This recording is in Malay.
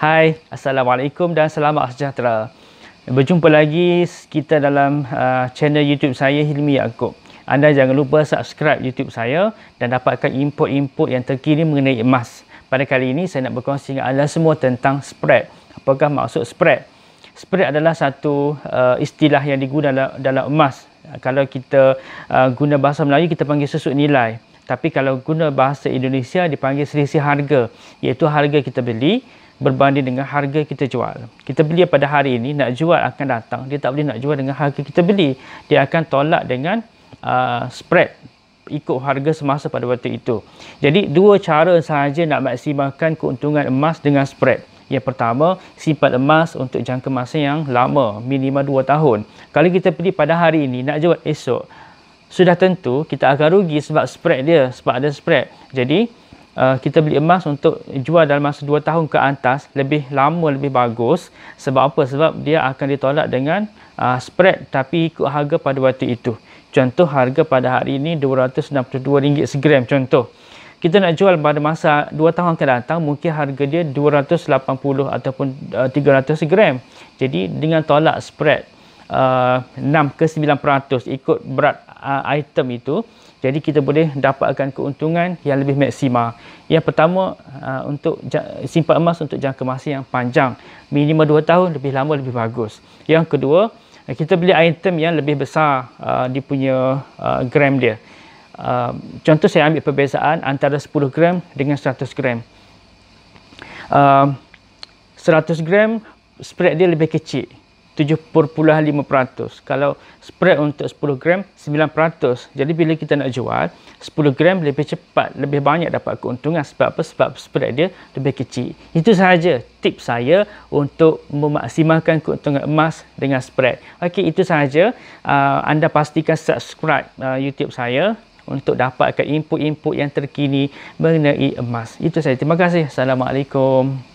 Hai, Assalamualaikum dan selamat sejahtera. Berjumpa lagi kita dalam uh, channel YouTube saya Hilmi Yaakob. Anda jangan lupa subscribe YouTube saya dan dapatkan input-input yang terkini mengenai emas. Pada kali ini saya nak berkongsi dengan anda semua tentang spread. Apakah maksud spread? Spread adalah satu uh, istilah yang digunakan dalam, dalam emas. Kalau kita uh, guna bahasa Melayu kita panggil susut nilai. Tapi kalau guna bahasa Indonesia dipanggil selisih harga. Iaitu harga kita beli berbanding dengan harga kita jual. Kita beli pada hari ini, nak jual akan datang. Dia tak boleh nak jual dengan harga kita beli. Dia akan tolak dengan uh, spread ikut harga semasa pada waktu itu. Jadi dua cara sahaja nak maksimalkan keuntungan emas dengan spread. Yang pertama, simpan emas untuk jangka masa yang lama, minimal 2 tahun. Kalau kita beli pada hari ini, nak jual esok, sudah tentu kita akan rugi sebab spread dia, sebab ada spread. Jadi, uh, kita beli emas untuk jual dalam masa 2 tahun ke atas, lebih lama, lebih bagus. Sebab apa? Sebab dia akan ditolak dengan uh, spread tapi ikut harga pada waktu itu. Contoh harga pada hari ini RM262 segram contoh. Kita nak jual pada masa 2 tahun akan datang mungkin harga dia 280 ataupun uh, 300 segram. Jadi dengan tolak spread uh, 6 ke 9% ikut berat uh, item itu jadi kita boleh dapatkan keuntungan yang lebih maksima. Yang pertama uh, untuk simpan emas untuk jangka masa yang panjang, minimal 2 tahun, lebih lama lebih bagus. Yang kedua, uh, kita beli item yang lebih besar uh, dia punya uh, gram dia. Uh, contoh saya ambil perbezaan antara 10 gram dengan 100 gram. Uh, 100 gram spread dia lebih kecil. 7.5%. Kalau spread untuk 10 gram 9%. Jadi bila kita nak jual 10 gram lebih cepat, lebih banyak dapat keuntungan sebab apa? Sebab spread dia lebih kecil. Itu sahaja tips saya untuk memaksimalkan keuntungan emas dengan spread. Okey, itu sahaja. Uh, anda pastikan subscribe uh, YouTube saya untuk dapatkan input-input yang terkini mengenai emas. Itu sahaja. Terima kasih. Assalamualaikum.